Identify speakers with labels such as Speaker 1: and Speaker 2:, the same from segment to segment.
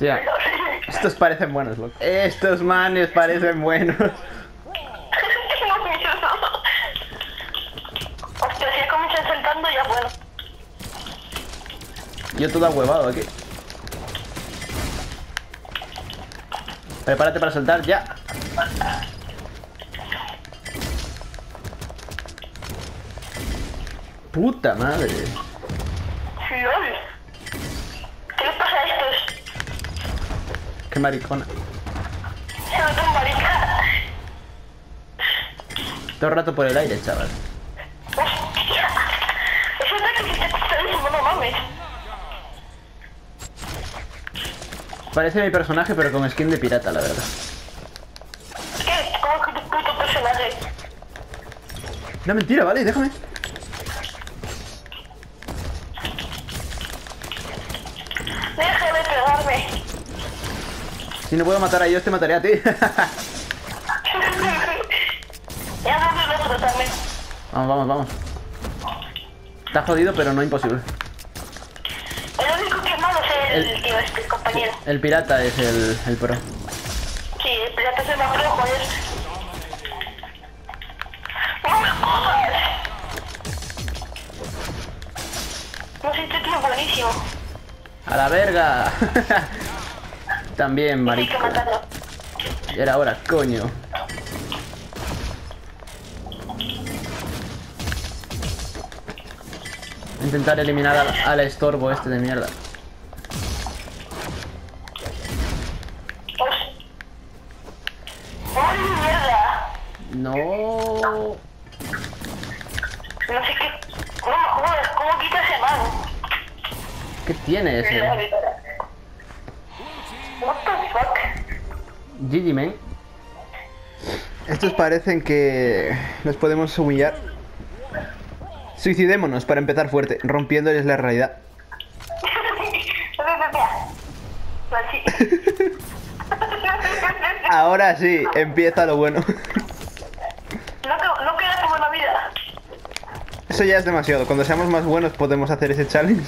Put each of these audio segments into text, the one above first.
Speaker 1: Hostia, estos parecen buenos, loco. Estos manes parecen buenos.
Speaker 2: Hostia, si comienzan saltando ya bueno.
Speaker 1: Yo todo huevado aquí. Prepárate para saltar ya. Puta madre.
Speaker 2: LOL. ¿Qué les pasa a estos?
Speaker 1: Qué maricona. Todo el rato por el aire, chaval.
Speaker 2: Hostia. Eso es de que te está diciendo, no mames.
Speaker 1: Parece mi personaje, pero con skin de pirata, la verdad.
Speaker 2: ¿Qué? ¿Cómo que tu puto personaje?
Speaker 1: No, mentira, vale, déjame. Si no puedo matar a ellos, te mataré a ti.
Speaker 2: el
Speaker 1: vamos, vamos, vamos. Está jodido, pero no imposible.
Speaker 2: El único que es malo es el,
Speaker 1: El-
Speaker 2: tío, este compañero.
Speaker 1: El pirata es el, el pro.
Speaker 2: Sí, el pirata se me abrió, joder. ¡No me jodas! No sé, este tío es buenísimo.
Speaker 1: ¡A la verga! También, marico. Era hora, coño. Intentar eliminar al, al estorbo este de mierda. No.
Speaker 2: No sé qué... No me jodas, ¿cómo quita ese man?
Speaker 1: ¿Qué tiene ese?
Speaker 2: Fuck?
Speaker 1: GG, man. Estos parecen que nos podemos humillar. Suicidémonos para empezar fuerte, rompiéndoles la realidad. Ahora sí, empieza lo bueno.
Speaker 2: No, que- no queda tu buena vida.
Speaker 1: Eso ya es demasiado. Cuando seamos más buenos podemos hacer ese challenge.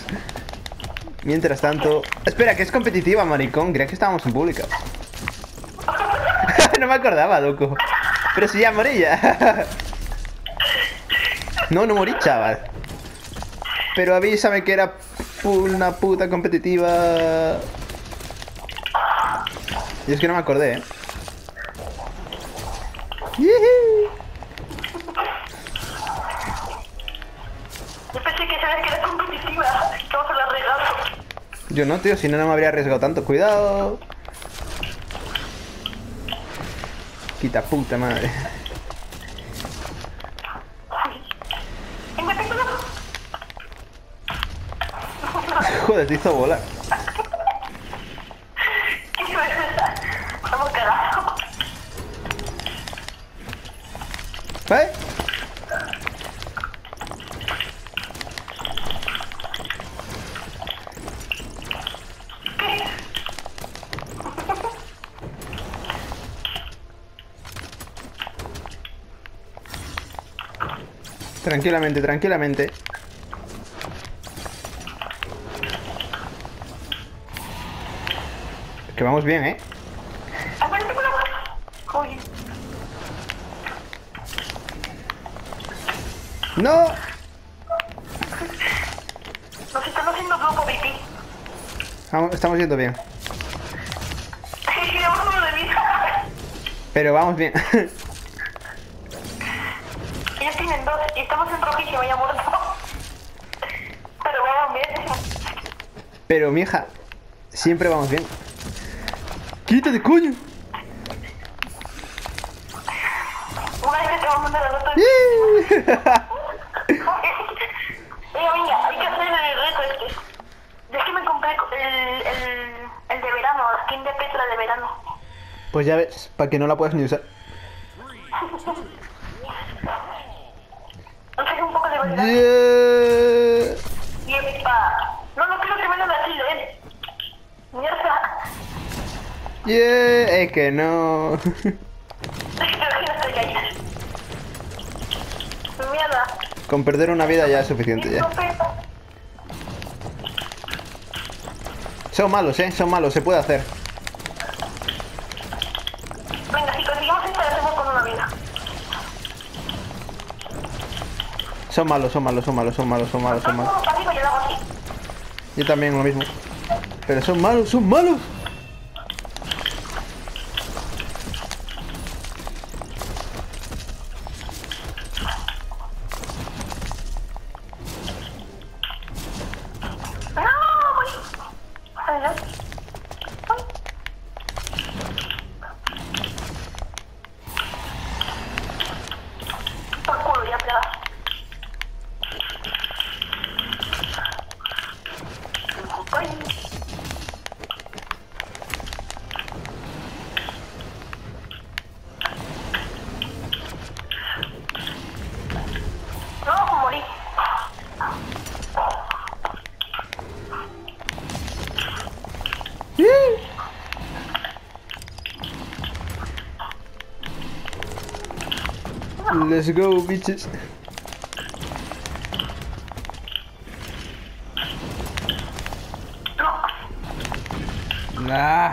Speaker 1: Mientras tanto... Espera, que es competitiva, maricón. Creía que estábamos en pública. no me acordaba, loco. Pero si ya morí ya. no, no morí, chaval. Pero avísame que era una puta competitiva. Y es que no me acordé, ¿eh?
Speaker 2: Yo pensé que sabes que era competitiva. Que vamos a la regalo.
Speaker 1: Yo no, tío, si no, no me habría arriesgado tanto. Cuidado. Quita puta madre. Joder, te hizo volar. ¿Eh? Tranquilamente, tranquilamente. Que vamos bien, ¿eh? ¡No!
Speaker 2: Nos están haciendo grupo.
Speaker 1: Vamos- Estamos yendo bien.
Speaker 2: Sí, vamos mí.
Speaker 1: Pero vamos bien.
Speaker 2: Ellos tienen dos y estamos en rojísimo, ya muerto. Pero vamos bien.
Speaker 1: Pero, mija, siempre vamos bien. ¡Quítate, coño!
Speaker 2: Una vez que te vamos a mandar al otro. Venga, venga, hay que hacer el reto este. Yo es que me compré el, el, el de verano, la skin de Petra de verano.
Speaker 1: Pues ya ves, para que no la puedas ni usar.
Speaker 2: De verdad.
Speaker 1: Yeah.
Speaker 2: No, no quiero que me lo así, ¿eh? Mierda.
Speaker 1: Yeah. Es que no.
Speaker 2: Mierda.
Speaker 1: Con perder una vida ya es suficiente ya. Son malos, eh, son malos, se puede hacer. Son malos, son malos, son malos, son malos, son malos, son malos.
Speaker 2: Yo
Speaker 1: también lo mismo. Pero son malos, son malos. Let's go, bitches.
Speaker 2: No.
Speaker 1: Nah.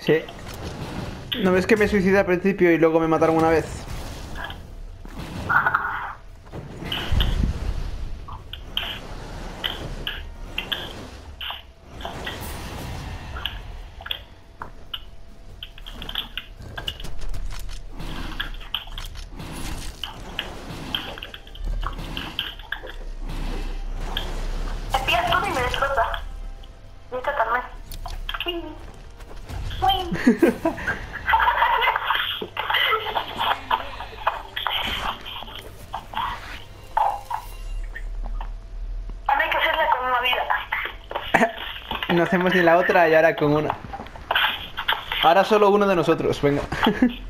Speaker 1: Sí. ¿No ves que me suicidé al principio y luego me mataron una vez?
Speaker 2: Me pillas todo y me destroza. Y esta también. Uy. Uy. Ahora hay que hacerla con una vida.
Speaker 1: No hacemos ni la otra y ahora con una. Ahora solo uno de nosotros, venga.